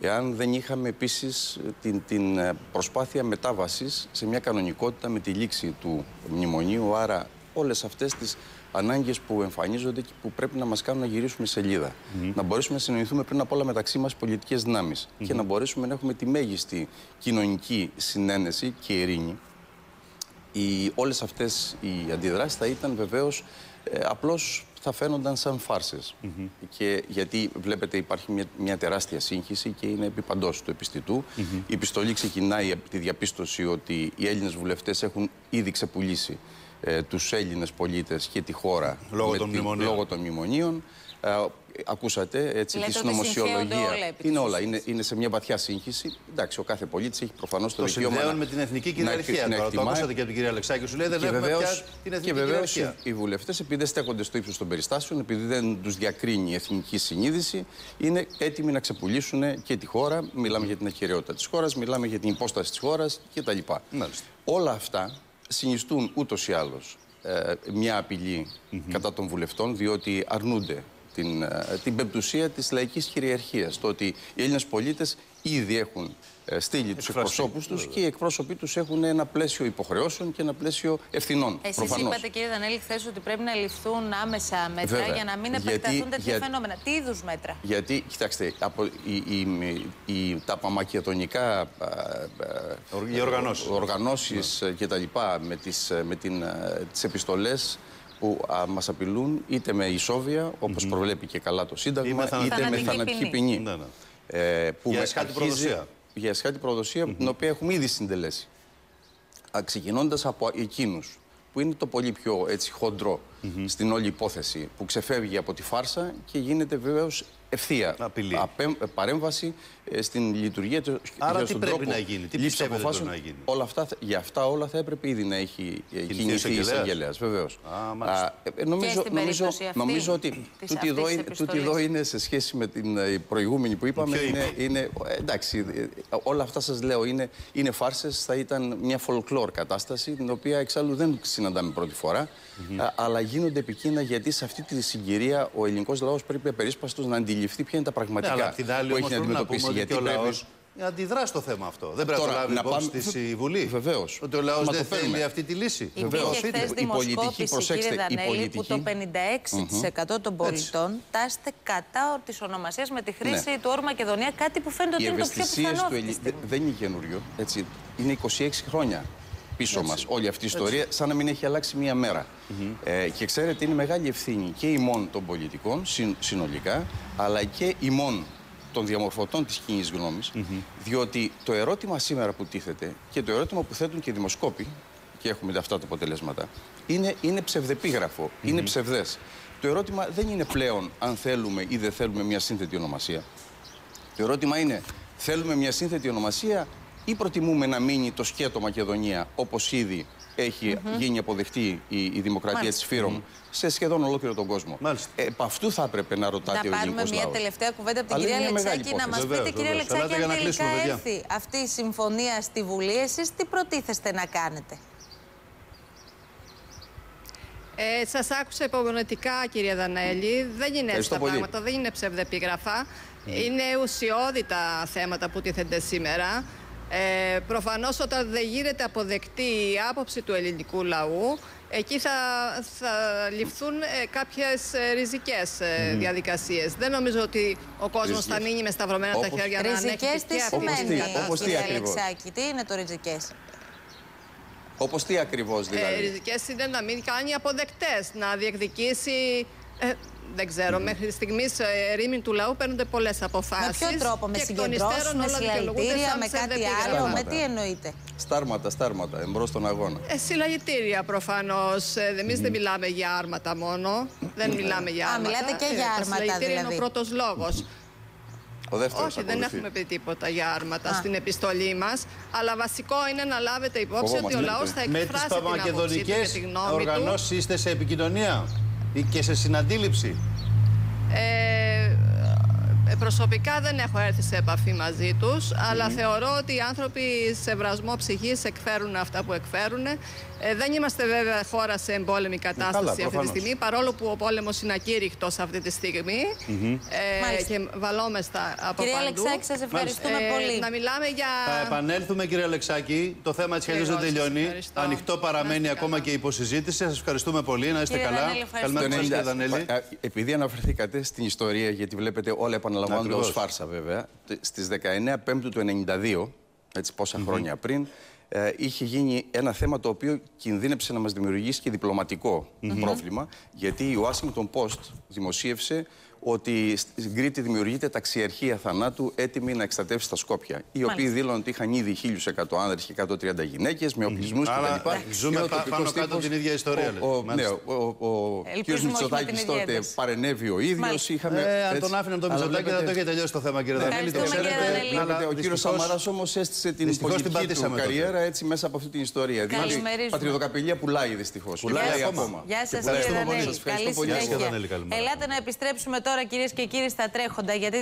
Εάν δεν είχαμε επίσης την, την ε, προσπάθεια μετάβασης σε μια κανονικότητα με τη λήξη του μνημονίου, άρα όλες αυτές τις ανάγκες που εμφανίζονται και που πρέπει να μας κάνουν να γυρίσουμε σελίδα. Να μπορέσουμε να συνοηθούμε πριν από όλα μεταξύ μας πολιτικές δυνάμεις και να μπορέσουμε να έχουμε τη μέγιστη κοινωνική συνένεση και ειρήνη. Οι, όλες αυτές οι αντιδράσεις θα ήταν βεβαίως ε, απλώς θα φαίνονταν σαν φάρσες. Και γιατί βλέπετε υπάρχει μια, μια τεράστια σύγχυση και είναι επί παντός του επιστητού. Η επιστολή ξεκινάει από τη διαπίστωση ότι οι Έλληνες βουλευτές έχουν ήδη ξεπουλήσει ε, τους Έλληνες πολίτες και τη χώρα λόγω, των, τη, μνημονίων. λόγω των μνημονίων. Ε, ακούσατε έτσι, Λέτε τη ότι συνωμοσιολογία. συγχέονται όλα επί είναι της όλα. Είναι, είναι σε μια βαθιά σύγχυση. Εντάξει, ο κάθε πολίτης έχει προφανώς το, Το δικαίωμα. συνδέουν να- με την εθνική να κυριαρχία. εκ- να Τώρα, το εκτιμάει. ακούσατε και από την κυρία Αλεξάκη. Σου λέει δεν Και έχουμε βεβαίω πια την εθνική βεβαίως κυριαρχία. οι βουλευτές, επειδή δεν στέκονται στο ύψος των περιστάσεων, επειδή δεν τους διακρίνει η εθνική συνείδηση, είναι έτοιμοι να ξεπουλήσουν και τη χώρα. Μιλάμε για την ακυρεότητα της χώρας, μιλάμε για την υπόσταση της χώρας κτλ. Μάλιστα. Όλα αυτά συνιστούν ούτως ή άλλως μια απειλή κατά των βουλευτών, διότι αρνούνται την, ε, την πεμπτουσία της λαϊκής κυριαρχίας. Το ότι οι Έλληνες πολίτες ήδη έχουν ε, στείλει τους Εκφραστεί, εκπροσώπους τους και οι εκπρόσωποι τους έχουν ένα πλαίσιο υποχρεώσεων και ένα πλαίσιο ευθυνών. Εσείς προφανώς. είπατε κύριε Δανέλη χθες ότι πρέπει να ληφθούν άμεσα μέτρα Βέβαια. για να μην Γιατί- επεκταθούν τέτοια για- φαινόμενα. Τι είδους μέτρα; Γιατί, κοιτάξτε, από οι, οι, οι, τα παμακεδονικά α, α, Οι οργανώσεις. οργανώσεις και τα λοιπά με τις, με την, α, τις επιστολές που α, μας απειλούν είτε με ισόβια, όπως προβλέπει και καλά το Σύνταγμα, Ή με θανατική είτε με ποινή. θανατική ποινή. Ναι, ναι. Ε, που Για με εσχάτη αρχίζει- προδοσία. Για εσχάτη προδοσία, την οποία έχουμε ήδη συντελέσει. Ξεκινώντας από εκείνους που είναι το πολύ πιο έτσι, χοντρό στην όλη υπόθεση, που ξεφεύγει από τη φάρσα και γίνεται βεβαίως ευθεία Απειλή. απέ- παρέμβαση ε, στην λειτουργία του. Άρα και τι στον πρέπει τρόπο να γίνει, τι λήψης πιστεύετε αποφάσεων. πρέπει να γίνει; Όλα αυτά, θα- για αυτά όλα θα έπρεπε ήδη να έχει ε, ο κινηθεί η εισαγγελέας. εισαγγελέας. Βεβαίως. Α, μάλιστα. νομίζω, στην νομίζω, περίπτωση αυτή νομίζω ότι της- τούτη αυτής εδώ, της είναι, τούτη εδώ επιστολής. είναι σε σχέση με την ε, προηγούμενη που είπαμε. Ποιο Είναι, είπε; είναι, ε, εντάξει, ε, όλα αυτά σας λέω είναι, είναι φάρσες, θα ήταν μια folklore κατάσταση, την οποία εξάλλου δεν συναντάμε πρώτη φορά, α, αλλά γίνονται επικίνδυνα γιατί σε αυτή τη συγκυρία ο ελληνικός λαός πρέπει απερίσπαστος να αντιληφθεί ποια είναι τα Ναι, πραγματικά αλλά απ' την άλλη που όμως έχει να πρέπει να πούμε αντιμετωπίσει. Ότι Γιατί και ο πρέπει- λαός αντιδρά στο θέμα αυτό. Δεν πρέπει Τώρα, να το λάβει να υπόψη πάμε- της η Βουλή. Βεβαίως. Ότι ο λαός Μα δεν το παίρνουμε. θέλει αυτή τη λύση. Βεβαίως. Υπήρχε χθες Η πολιτική, δημοσκόπηση, προσέξτε, κύριε η Δανέλη, που το πολιτική- 56% των πολιτών τάσσεται κατά της ονομασίας με τη χρήση Ναι. του όρου Μακεδονία, κάτι που φαίνεται ότι Οι είναι το πιο ευαισθησίες πιθανό. του αυτή τη Ελλη... στιγμή. δεν είναι καινούριο. Έτσι. Είναι 26 χρόνια πίσω μας όλη αυτή η ιστορία, σαν να μην έχει αλλάξει μία μέρα. Ε, και ξέρετε, είναι μεγάλη ευθύνη και ημών των πολιτικών συν- συνολικά, αλλά και ημών των διαμορφωτών της κοινής γνώμης, διότι το ερώτημα σήμερα που τίθεται και το ερώτημα που θέτουν και οι δημοσκόποι, και έχουμε αυτά τα αποτελέσματα, είναι, είναι ψευδεπίγραφο, είναι ψευδές. Το ερώτημα δεν είναι πλέον αν θέλουμε ή δεν θέλουμε μια σύνθετη ονομασία. Το ερώτημα είναι, θέλουμε μια σύνθετη ονομασία ή προτιμούμε να μείνει το σκέτο Μακεδονία όπως ήδη έχει γίνει αποδεκτή η, η δημοκρατία Μάλιστα. της Φύρων σε σχεδόν ολόκληρο τον κόσμο. Μάλιστα. Ε, επ' αυτού θα έπρεπε να ρωτάτε Να ο πάρουμε ελληνικός μια λαός. τελευταία κουβέντα από την Αλλά κυρία είναι μια μεγάλη Αλεξάκη να μας υπόθεση. πείτε, Βεβαίως, κυρία βεβαίως. Αλεξάκη, Ελάτε αν για να τελικά κλείσουμε, παιδιά. έρθει αυτή η συμφωνία στη Βουλή, εσείς τι προτίθεστε να κάνετε; Ε, Σας άκουσα υπομονετικά, κύριε Δανέλη. Δεν είναι έτσι Ευχαριστώ τα πολύ. πράγματα, δεν είναι ψευδεπίγραφα. Είναι ουσιώδη τα θέματα που τίθενται σήμερα. Ε, Προφανώς, όταν δεν γίνεται αποδεκτή η άποψη του ελληνικού λαού, εκεί θα, θα ληφθούν ε, κάποιες ε, ριζικές ε, διαδικασίες. Δεν νομίζω ότι ο κόσμος θα Ριζικές. μείνει με σταυρωμένα τα Όπως- χέρια να ανέχεται Ριζικές και τι αυτή Όπως την τι, σημαίνει, κατάσταση. όπως τι κυρία ακριβώς. Αλεξάκη, τι είναι το ριζικές; Όπως τι ακριβώς Ε, δηλαδή. ριζικές είναι να μην κάνει αποδεκτές, να διεκδικήσει. Ε, δεν ξέρω, μέχρι στιγμής ε, ρήμην του λαού παίρνονται πολλές αποφάσει. Με ποιο τρόπο, με συγκεντρώσει, με συλλαλητήρια, με κάτι άλλο, με τι εννοείται; Στάρματα, στάρματα, εμπρός στον αγώνα. Ε, συλλαγητήρια προφανώς. Εμείς δεν μιλάμε για άρματα μόνο. δεν μιλάμε για Α, άρματα. μιλάτε και για τα άρματα, συλλαγητήρια είναι δηλαδή. ο πρώτος λόγος. Ο δεύτερος Όχι, δεν ακολουθεί. έχουμε πει τίποτα για άρματα Α. στην επιστολή μας. Αλλά βασικό είναι να λάβετε υπόψη ότι ο Φοβόμαστε. λαός θα Με τις εκφράσει την άποψή του και παπαμακεδονικές τη γνώμη του. οργανώσεις είστε σε επικοινωνία; ή και σε συναντήληψη. Ε, ε, προσωπικά δεν έχω έρθει σε επαφή μαζί τους, αλλά θεωρώ ότι οι άνθρωποι σε βρασμό ψυχής εκφέρουν αυτά που εκφέρουν. Ε, δεν είμαστε βέβαια χώρα σε εμπόλεμη κατάσταση καλά, αυτή τη προφανώς. στιγμή, παρόλο που ο πόλεμος είναι ακήρυκτος αυτή τη στιγμή ε, Μάλιστα. και βαλόμεστα από Κυρία παντού. Αλεξάκη, σας ευχαριστούμε Ε, πολύ. Να μιλάμε για... Θα επανέλθουμε, κύριε Αλεξάκη. Το θέμα τη χελιού δεν Ακριβώς, σας τελειώνει. ευχαριστώ. Ανοιχτό Να παραμένει είστε ακόμα καλά. και η υποσυζήτηση. Σας ευχαριστούμε πολύ. Να είστε Κύριε καλά. Δανέλη, ευχαριστούμε. Καλημέρα Το σας, κύριε 90 Δανέλη. Α, Επειδή αναφερθήκατε στην ιστορία, γιατί βλέπετε όλα επαναλαμβάνονται Ακριβώς. ως φάρσα βέβαια, τε- στις 19 Πέμπτου του 92, έτσι πόσα χρόνια πριν, ε, είχε γίνει ένα θέμα το οποίο κινδύνεψε να μας δημιουργήσει και διπλωματικό πρόβλημα, γιατί η Washington Post δημοσίευσε ότι στην Κρήτη δημιουργείται ταξιαρχία θανάτου έτοιμη να εκστατεύσει τα Σκόπια. Οι οποίοι Μάλιστα. δήλωναν ότι είχαν ήδη 1.100 άνδρες και 130 γυναίκες με οπλισμού Άρα, κτλ. ζούμε Και ο πα- τοπικός πάνω κάτω τύπος, την ίδια ιστορία, ο- λέτε. ο- Μάλιστα. Ναι, ο, ο, ο κ. Ελπίζουμε όχι με Μητσοτάκης την ίδια τότε ένταση. παρενέβη ο ίδιος. Μάλιστα. Είχαμε. Ε, αν έτσι. τον άφηνε τον Αλλά Μητσοτάκη θα το βλέπετε- είχε τελειώσει το θέμα, κύριε Ναι, Δανέλη. Το Ευχαριστούμε, ξέρετε. κύριε Δανέλη. αλλά Βλέπετε, ο κύριος δυστυχώς- Σαμαράς όμως έστησε την δυστυχώς την πολιτική του πατήσαμε τότε. καριέρα έτσι μέσα από αυτή την ιστορία. Δηλαδή Καλημερίζουμε. πατριωτοκαπηλεία πουλάει δυστυχώς. Πουλάει ακόμα. Γεια σας, Ευχαριστούμε κύριε πολύ. Δανέλη. Σας ευχαριστώ Καλή πολύ. Γεια σας, συνέχεια. Δανέλη, καλημέρα. Ελάτε να επιστρέψουμε τώρα, κυρίες και κύριοι, στα τρέχοντα, γιατί